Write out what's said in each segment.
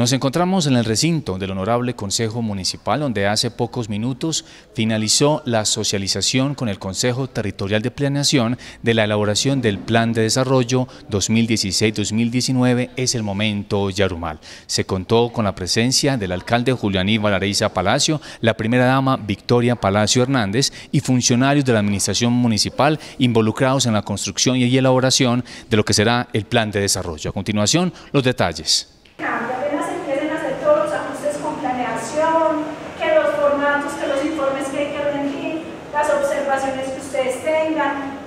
Nos encontramos en el recinto del Honorable Consejo Municipal, donde hace pocos minutos finalizó la socialización con el Consejo Territorial de Planeación de la elaboración del Plan de Desarrollo 2016-2019. Es el momento Yarumal. Se contó con la presencia del alcalde Julián Aníbal Palacio, la primera dama Victoria Palacio Hernández y funcionarios de la Administración Municipal involucrados en la construcción y elaboración de lo que será el Plan de Desarrollo. A continuación, los detalles. que los formatos, que los informes que hay que rendir, las observaciones que ustedes tengan.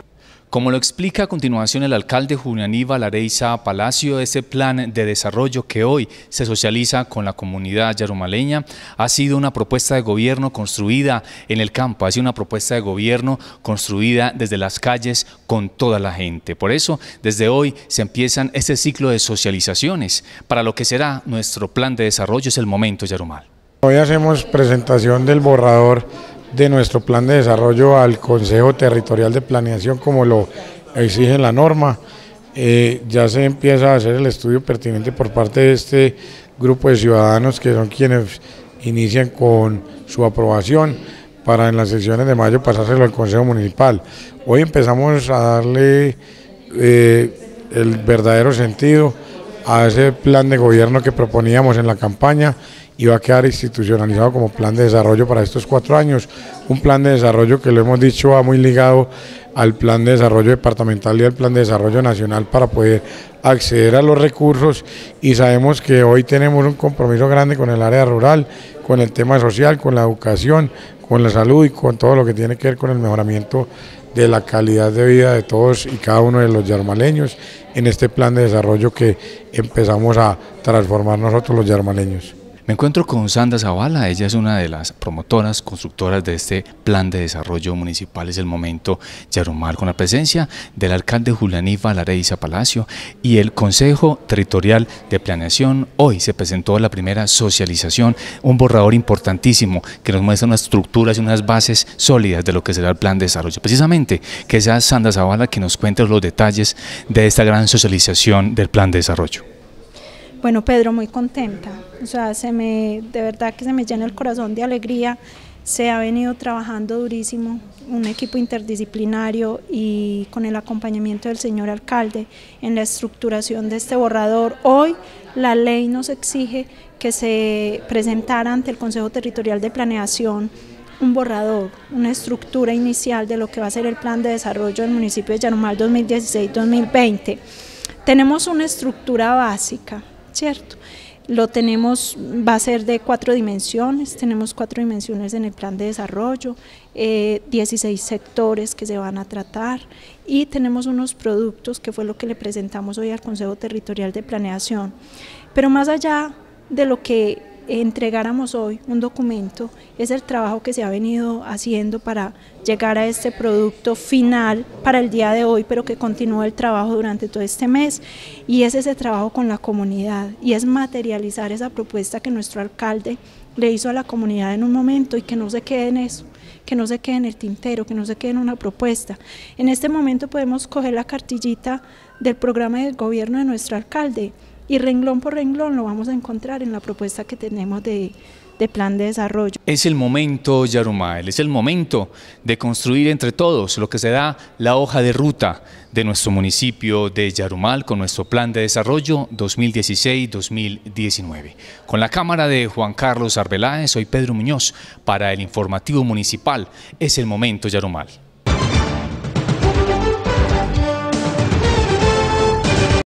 Como lo explica a continuación el alcalde Julián Aníbal Areiza Palacio, ese plan de desarrollo que hoy se socializa con la comunidad yarumaleña ha sido una propuesta de gobierno construida en el campo, ha sido una propuesta de gobierno construida desde las calles con toda la gente. Por eso, desde hoy se empiezan este ciclo de socializaciones para lo que será nuestro plan de desarrollo, es el momento Yarumal. Hoy hacemos presentación del borrador de nuestro plan de desarrollo al Consejo Territorial de Planeación como lo exige la norma. Eh, ya se empieza a hacer el estudio pertinente por parte de este grupo de ciudadanos que son quienes inician con su aprobación para en las sesiones de mayo pasárselo al Consejo Municipal. Hoy empezamos a darle eh, el verdadero sentido a ese plan de gobierno que proponíamos en la campaña y va a quedar institucionalizado como plan de desarrollo para estos cuatro años. Un plan de desarrollo que lo hemos dicho va muy ligado al plan de desarrollo departamental y al plan de desarrollo nacional para poder acceder a los recursos y sabemos que hoy tenemos un compromiso grande con el área rural, con el tema social, con la educación, con la salud y con todo lo que tiene que ver con el mejoramiento de la calidad de vida de todos y cada uno de los yarmaleños en este plan de desarrollo que empezamos a transformar nosotros los yarmaleños. Me encuentro con Sandra Zavala, ella es una de las promotoras, constructoras de este plan de desarrollo municipal, es el momento Yarumal, con la presencia del alcalde Julianífa Lareiza Palacio y el Consejo Territorial de Planeación. Hoy se presentó la primera socialización, un borrador importantísimo que nos muestra unas estructuras y unas bases sólidas de lo que será el plan de desarrollo. Precisamente que sea Sandra Zavala que nos cuente los detalles de esta gran socialización del plan de desarrollo. Bueno, Pedro, muy contenta. O sea, se me, de verdad que se me llena el corazón de alegría. Se ha venido trabajando durísimo, un equipo interdisciplinario y con el acompañamiento del señor alcalde en la estructuración de este borrador. Hoy la ley nos exige que se presentara ante el Consejo Territorial de Planeación un borrador, una estructura inicial de lo que va a ser el plan de desarrollo del municipio de Yanumal 2016-2020. Tenemos una estructura básica, ¿cierto? Lo tenemos, va a ser de cuatro dimensiones, tenemos cuatro dimensiones en el plan de desarrollo, 16 eh, sectores que se van a tratar y tenemos unos productos que fue lo que le presentamos hoy al Consejo Territorial de Planeación. Pero más allá de lo que entregáramos hoy un documento, es el trabajo que se ha venido haciendo para llegar a este producto final para el día de hoy, pero que continúa el trabajo durante todo este mes y es ese trabajo con la comunidad y es materializar esa propuesta que nuestro alcalde le hizo a la comunidad en un momento y que no se quede en eso que no se quede en el tintero, que no se quede en una propuesta. En este momento podemos coger la cartillita del programa del gobierno de nuestro alcalde y renglón por renglón lo vamos a encontrar en la propuesta que tenemos de, plan de desarrollo. Es el momento, Yarumael, es el momento de construir entre todos lo que será la hoja de ruta de nuestro municipio de Yarumal con nuestro plan de desarrollo 2016-2019. Con la cámara de Juan Carlos Arbeláez, soy Pedro Muñoz para el informativo municipal. Es el momento, Yarumal.